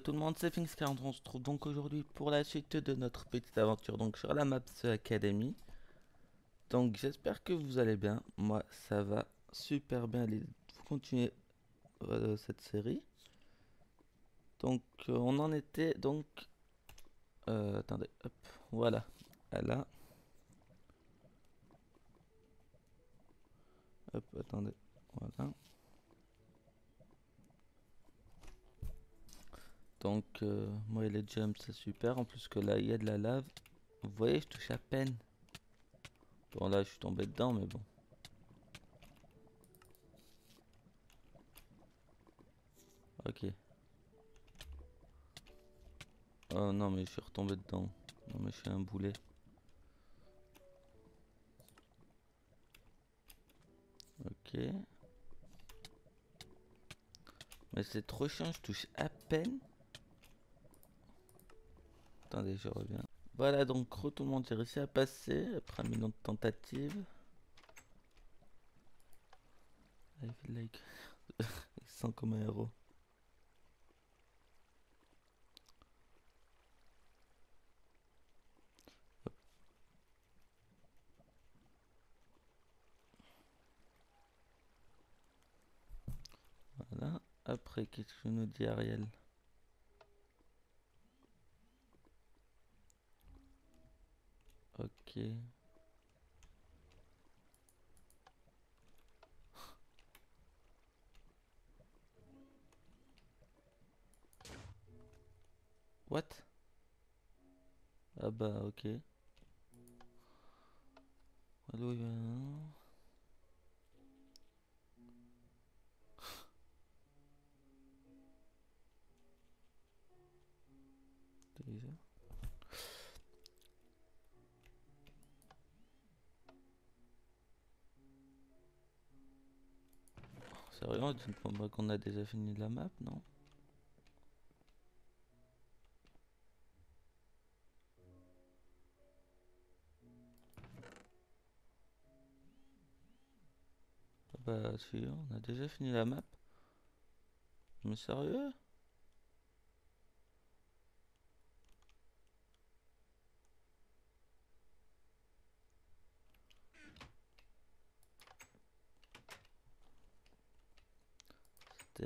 tout le monde, c'est Finks40, on se trouve donc aujourd'hui pour la suite de notre petite aventure donc sur la map Academy. Donc j'espère que vous allez bien, moi ça va super bien, allez vous continuez euh, cette série. Donc euh, on en était donc, euh, attendez, hop, voilà, là. Hop, attendez, voilà. Donc, euh, moi et les jumps, c'est super. En plus que là, il y a de la lave. Vous voyez, je touche à peine. Bon, là, je suis tombé dedans, mais bon. Ok. Oh non, mais je suis retombé dedans. Non, mais je suis un boulet. Ok. Mais c'est trop chiant, je touche à peine. Attendez, je reviens. Voilà, donc tout le monde j'ai réussi à passer après un million de tentatives. I feel like... Il sent comme un héros. Voilà. Après, qu'est-ce que nous dit Ariel? Ok. What? Ah bah ok. Allô, il y a Déjà Sérieux, dites-moi qu'on a déjà fini la map, non? Ah Bah si, on a déjà fini la map. Mais sérieux?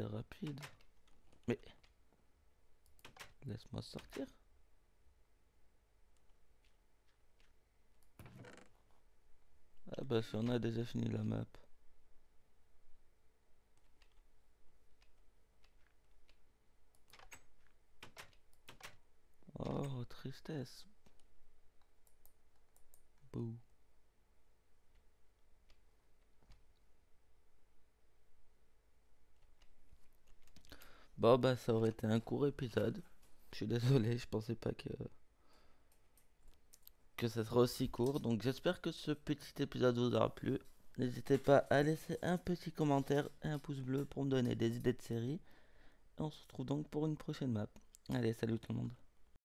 Rapide. Mais... Laisse-moi sortir. Ah bah si on a déjà fini la map. Oh, tristesse. Bouh. Bon bah ça aurait été un court épisode. Je suis désolé, je pensais pas que que ça serait aussi court. Donc j'espère que ce petit épisode vous aura plu. N'hésitez pas à laisser un petit commentaire et un pouce bleu pour me donner des idées de série. Et on se retrouve donc pour une prochaine map. Allez, salut tout le monde.